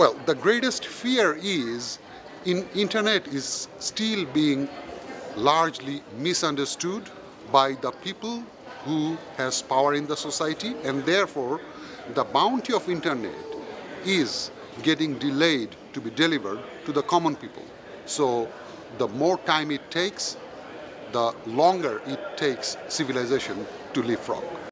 Well, the greatest fear is in internet is still being largely misunderstood by the people who has power in the society and therefore the bounty of internet is getting delayed to be delivered to the common people. So the more time it takes, the longer it takes civilization to leapfrog.